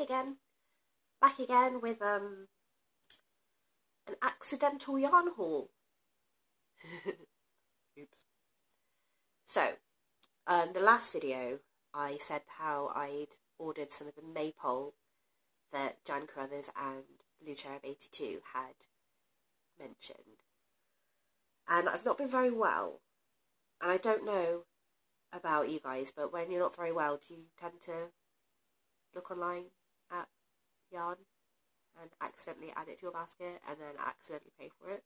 Again. Back again with um an accidental yarn haul. Oops. So, um, the last video I said how I'd ordered some of the maypole that Jan Carruthers and Blue Cherub 82 had mentioned. And I've not been very well. And I don't know about you guys, but when you're not very well, do you tend to look online yarn and accidentally add it to your basket and then accidentally pay for it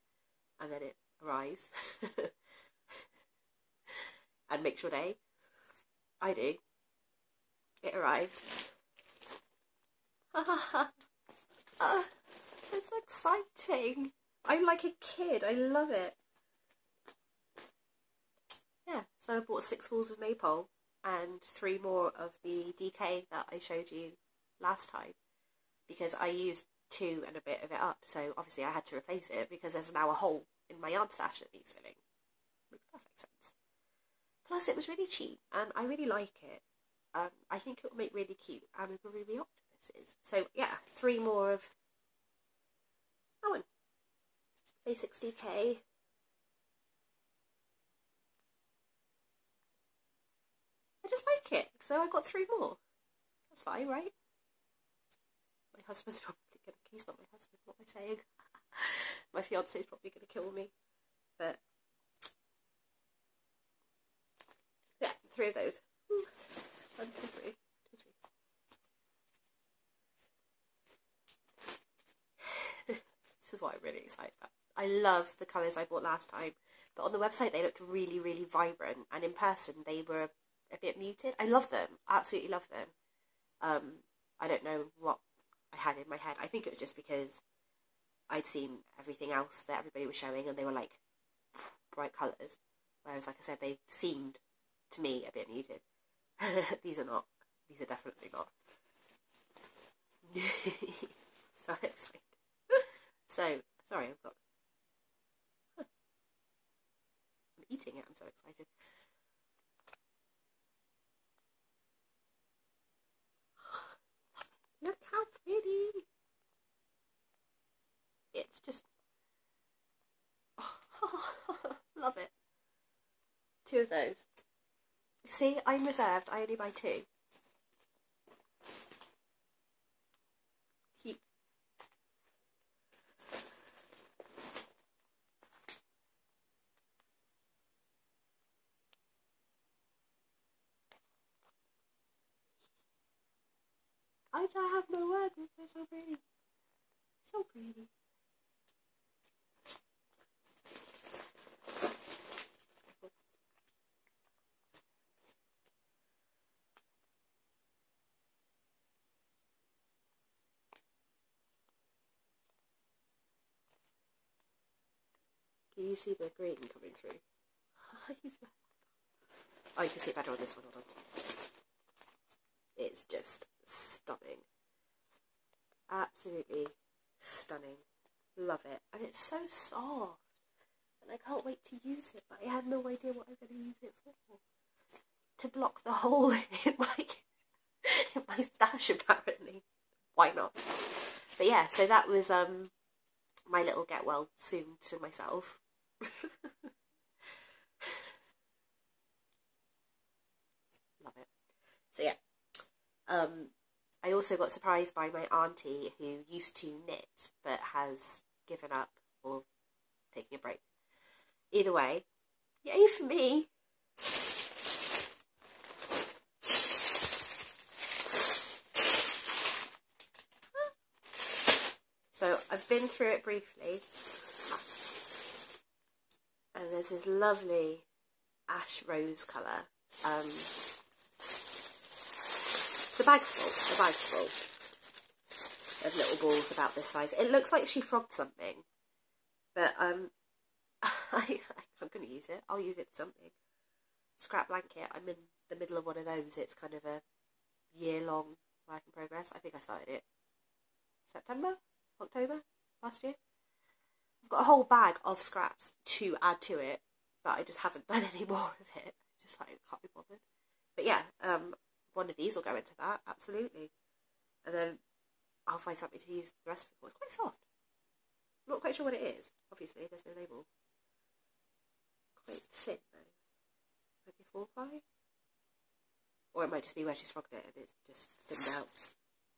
and then it arrives and makes your day? I do. It arrived. uh, it's exciting. I'm like a kid. I love it. Yeah, so I bought six balls of maypole and three more of the DK that I showed you last time because I used two and a bit of it up. So obviously I had to replace it because there's now a hole in my yarn stash that needs filling. Makes perfect sense. Plus it was really cheap and I really like it. Um, I think it will make really cute amigurumi octopuses. So yeah, three more of that one. Basics DK. I just like it, so I got three more. That's fine, right? My husband's probably gonna. He's not my husband. What am I saying? my fiance's probably gonna kill me, but yeah, three of those. One. Two, three. this is what I'm really excited about. I love the colours I bought last time, but on the website they looked really, really vibrant, and in person they were a bit muted. I love them, absolutely love them. Um, I don't know what I had in my head. I think it was just because I'd seen everything else that everybody was showing, and they were like bright colours. Whereas, like I said, they seemed to me a bit muted. these are not. These are definitely not. so excited. so sorry, I've got. I'm eating it. I'm so excited. Look how pretty. It's just. love it. Two of those. See, I'm reserved. I only buy two. Keep. I have no words. They're so pretty. So pretty. Can you see the green coming through? Oh, oh, you can see it better on this one. Hold on. It's just stunning. Absolutely stunning. Love it. And it's so soft. And I can't wait to use it, but I had no idea what I'm going to use it for. To block the hole in my, in my stash, apparently. Why not? But yeah, so that was um my little get well soon to myself. Love it. So yeah. Um I also got surprised by my auntie who used to knit but has given up or taking a break. Either way, yay for me. So I've been through it briefly and there's this lovely ash rose colour. Um, the bag's full, the bag's full of little balls about this size. It looks like she frogged something, but um, I, I'm going to use it. I'll use it for something. Scrap blanket, I'm in the middle of one of those. It's kind of a year-long work in progress. I think I started it September, October last year. I've got a whole bag of scraps to add to it, but I just haven't done any more of it. Just like can't be bothered. But yeah, um, one of these will go into that absolutely. and then I'll find something to use the it for. It's quite soft. I'm not quite sure what it is. Obviously, there's no label. Quite thin though. Maybe four ply? Or it might just be where she's frogged it and it's just thinned out.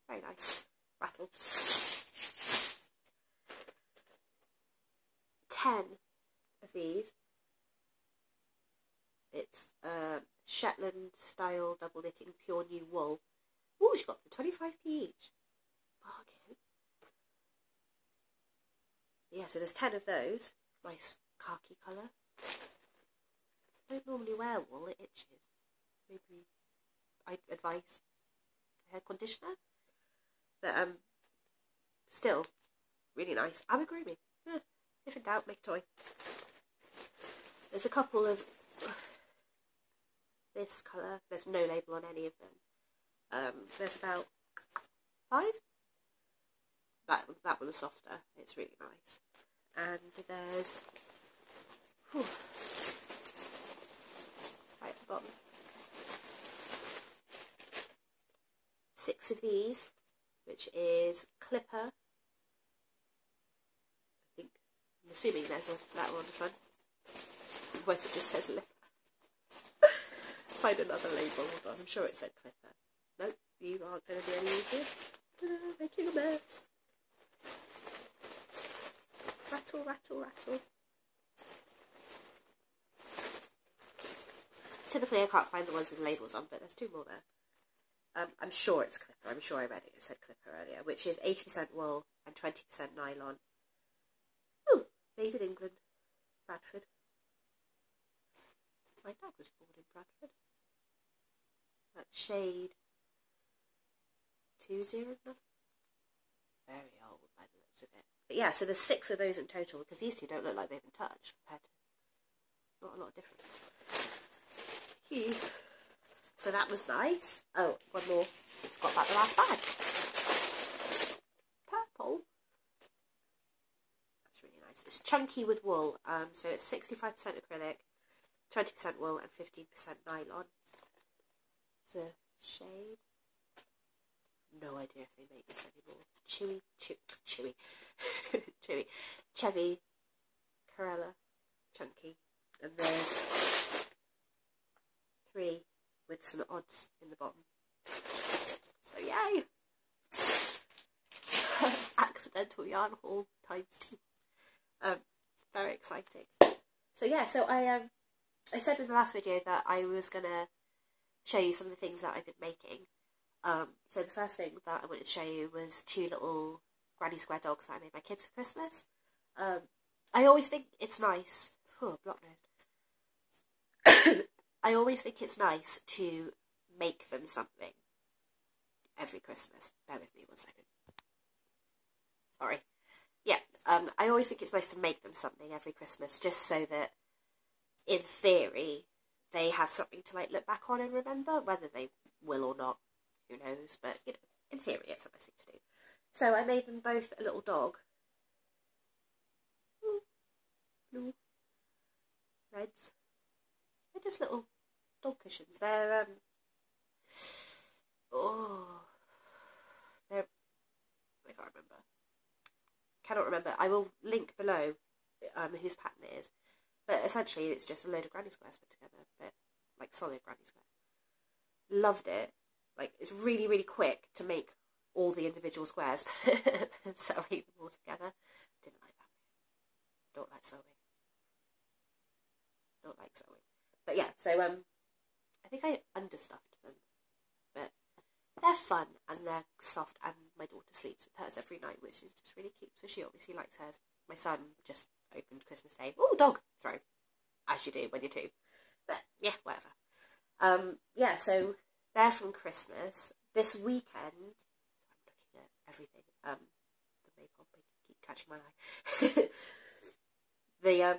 Very nice. Rattle. Ten of these. It's um, Shetland style double knitting pure new wool. Oh, she got them 25p each. Bargain. Yeah, so there's 10 of those. Nice khaki colour. I don't normally wear wool, it itches. Maybe I'd advise hair conditioner. But um, still, really nice. i'm a Yeah, if in doubt, make a toy. There's a couple of this colour. There's no label on any of them. Um, there's about five. That that one's softer. It's really nice. And there's whew, right at the bottom six of these, which is Clipper. I think I'm assuming there's a that one on the front. It just says. Find another label. Hold on, I'm sure it said Clipper. Nope, you aren't going to be any easier. Making a mess. Rattle, rattle, rattle. Typically, I can't find the ones with labels on, but there's two more there. Um, I'm sure it's Clipper. I'm sure I read it. It said Clipper earlier, which is 80% wool and 20% nylon. Ooh, made in England, Bradford. My dad was born in Bradford. That shade two zero. Very old by the looks of it. But yeah, so there's six of those in total because these two don't look like they've been touched compared to not a lot of difference. So that was nice. Oh, one more. Got back the last bag. Purple. That's really nice. It's chunky with wool. Um, so it's 65% acrylic, 20% wool, and 15% nylon. A shade. No idea if they make this anymore. Chewy, chew, chewy, chewy, Chevy, Corella, chunky, and there's three with some odds in the bottom. So yay! Accidental yarn haul times two. Um, it's very exciting. So yeah, so I um, I said in the last video that I was gonna show you some of the things that I've been making. Um, so the first thing that I wanted to show you was two little granny square dogs that I made my kids for Christmas. Um, I always think it's nice. Oh, block. I always think it's nice to make them something every Christmas. Bear with me one second. Sorry. Yeah, um, I always think it's nice to make them something every Christmas, just so that, in theory, they have something to like look back on and remember, whether they will or not. Who knows? But you know, in theory, it's a nice thing to do. So I made them both a little dog. Blue. Reds. They're just little dog cushions. They're um oh they're I can't remember. Cannot remember. I will link below um whose pattern it is. But essentially it's just a load of granny squares put together, but like solid granny squares. Loved it. Like it's really, really quick to make all the individual squares and sewing them all together. Didn't like that. Don't like sewing. Don't like sewing. But yeah, so um I think I understuffed them. But they're fun and they're soft and my daughter sleeps with hers every night, which is just really cute. So she obviously likes hers. My son just opened Christmas Day. Oh, dog! Throw. As you do when you're two. But yeah, whatever. Um, yeah, so they're from Christmas. This weekend, I'm looking at everything. Um, the makeup keep catching my eye. the um,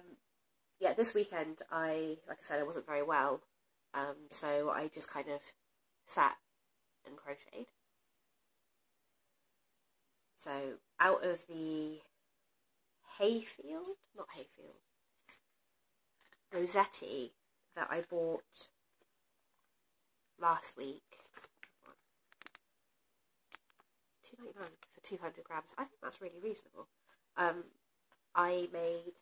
yeah, this weekend I, like I said, I wasn't very well, um, so I just kind of sat and crocheted. So out of the hayfield, not hayfield, Rosetti that I bought last week. two ninety nine for two hundred grams. I think that's really reasonable. Um, I made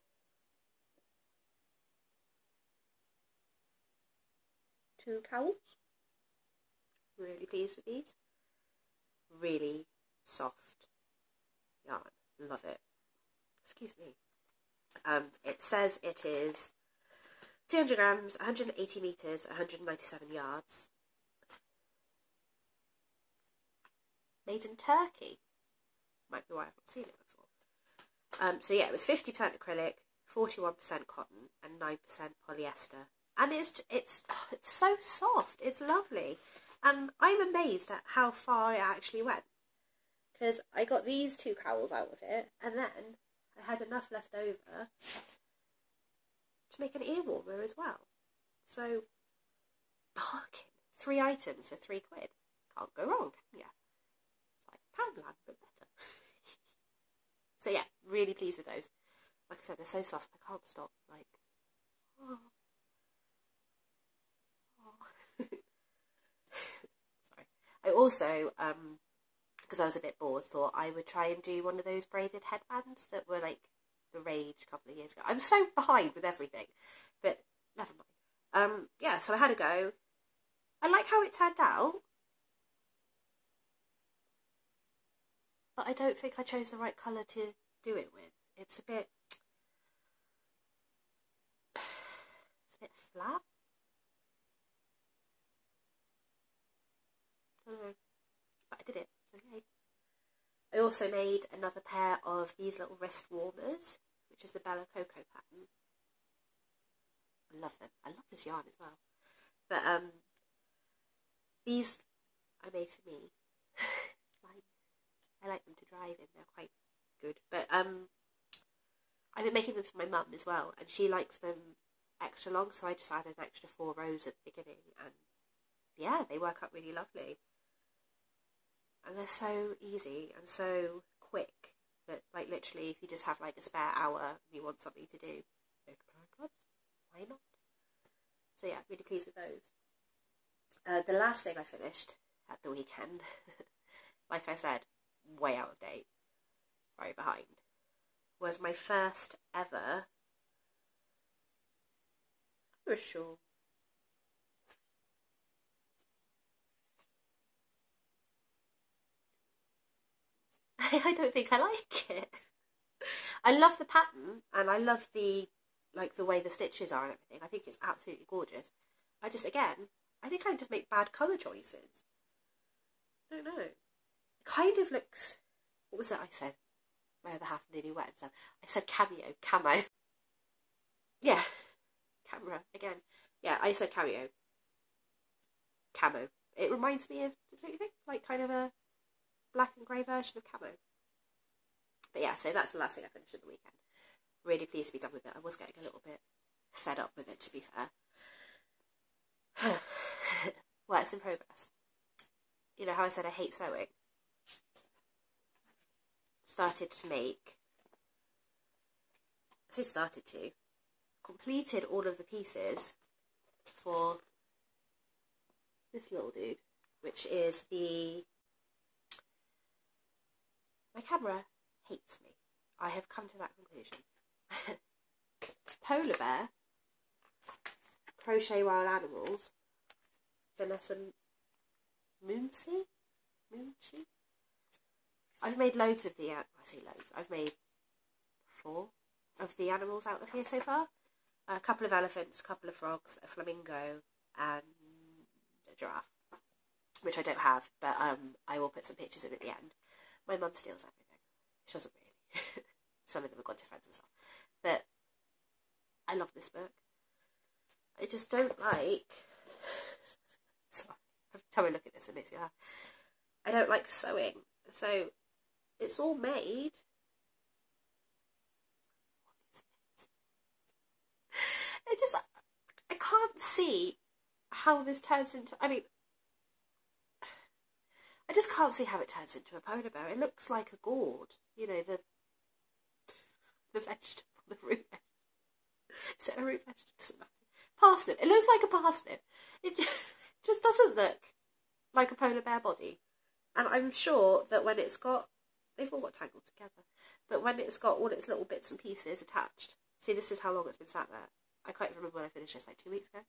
two cowls. Really pleased with these. Really soft yarn. Love it. Excuse me. Um, it says it is 200 grams, 180 metres, 197 yards. Made in Turkey. Might be why I've not seen it before. Um, so yeah, it was 50% acrylic, 41% cotton, and 9% polyester. And it's it's oh, it's so soft. It's lovely, and I'm amazed at how far it actually went. Because I got these two cowls out of it, and then I had enough left over to make an ear warmer as well. So, bargain. Three items for three quid. Can't go wrong, can? It's like Poundland, but better. so yeah, really pleased with those. Like I said, they're so soft, I can't stop. Like, oh. oh. Sorry. I also, um, because I was a bit bored, thought I would try and do one of those braided headbands that were like the rage a couple of years ago. I'm so behind with everything, but never mind. Um, yeah, so I had a go. I like how it turned out, but I don't think I chose the right colour to do it with. It's a bit, it's a bit flat. I don't know, but I did it. I also made another pair of these little wrist warmers, which is the Bella Coco pattern. I love them. I love this yarn as well. But um, these I made for me. like, I like them to drive in. They're quite good. But um, I've been making them for my mum as well, and she likes them extra long, so I just added an extra four rows at the beginning, and yeah, they work out really lovely and they're so easy and so quick that like literally if you just have like a spare hour and you want something to do a pair of gloves why not? So yeah really pleased with those. Uh, the last thing I finished at the weekend like I said way out of date very behind was my first ever virus shawl I don't think I like it. I love the pattern and I love the like the way the stitches are and everything. I think it's absolutely gorgeous. I just again, I think I just make bad colour choices. I don't know. It kind of looks what was it I said? My other half nearly wet So I said cameo, camo. Yeah. Camera again. Yeah, I said cameo. Camo. It reminds me of don't you think? Like kind of a black and grey version of camo. But yeah, so that's the last thing I finished at the weekend. Really pleased to be done with it. I was getting a little bit fed up with it, to be fair. Works in progress. You know how I said I hate sewing? Started to make. I say started to. Completed all of the pieces for this little dude, which is the my camera hates me. I have come to that conclusion. Polar bear, crochet wild animals, Vanessa Mooncie, Mooncie. I've made loads of the. I say loads. I've made four of the animals out of here so far. A couple of elephants, a couple of frogs, a flamingo, and a giraffe, which I don't have, but um, I will put some pictures in at the end. My mum steals everything. She doesn't really. Some of them have got to friends and stuff. But I love this book. I just don't like. Sorry, every time I look at this, it makes me laugh. I don't like sewing, so it's all made. I just I can't see how this turns into. I mean, I just can't see how it turns into a polar bear. It looks like a gourd. You know, the the vegetable, the root vegetable. Is it a root vegetable? Doesn't matter. Parsnip. It looks like a parsnip. It just doesn't look like a polar bear body. And I'm sure that when it's got, they've all got tangled together, but when it's got all its little bits and pieces attached, see, this is how long it's been sat there. I can't remember when I finished this, like two weeks ago.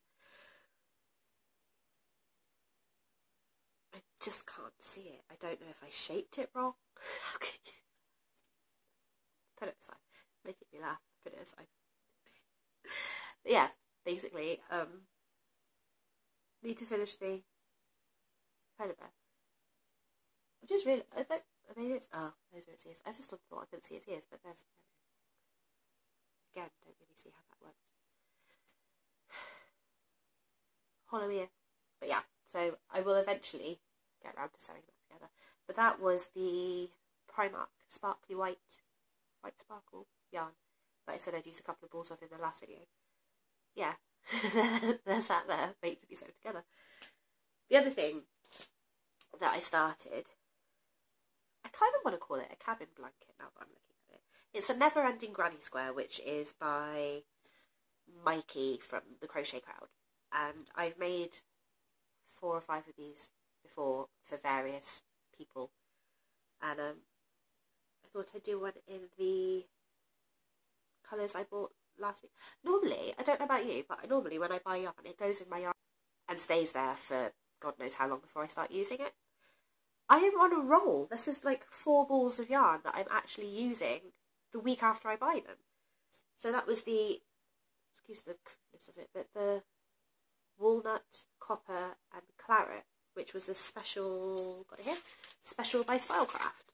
I just can't see it. I don't know if I shaped it wrong. okay. Put it aside. It's making me laugh. Put it aside. yeah, basically, um, need to finish the Predator. I just really, I think, are they its, oh, those are its ears. I just thought I couldn't see its ears, but there's, again, don't really see how that works. Hollow ear. But yeah, so I will eventually get around to sewing that together. But that was the Primark Sparkly White, White Sparkle yarn that I said I'd use a couple of balls of in the last video. Yeah, they're sat there, waiting to be sewn together. The other thing that I started, I kind of want to call it a cabin blanket now that I'm looking at it. It's a never ending granny square, which is by Mikey from the Crochet Crowd. And I've made four or five of these before for various people. And um, I thought I'd do one in the colours I bought last week. Normally, I don't know about you, but normally when I buy yarn, it goes in my yarn and stays there for God knows how long before I start using it. I am on a roll. This is like four balls of yarn that I'm actually using the week after I buy them. So that was the, excuse the of it, but the walnut, copper, and claret, which was a special, got it here, special by Stylecraft.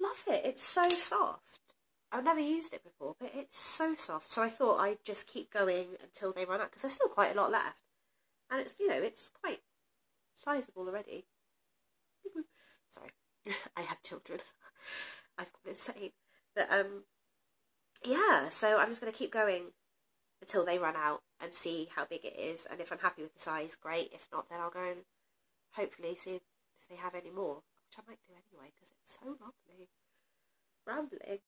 Love it. It's so soft. I've never used it before, but it's so soft. So I thought I'd just keep going until they run out because there's still quite a lot left, and it's you know it's quite sizable already. Sorry, I have children. I've gone insane. But um, yeah. So I'm just going to keep going until they run out and see how big it is, and if I'm happy with the size, great. If not, then I'll go and hopefully see if they have any more, which I might do anyway because it's so lovely. Rambling.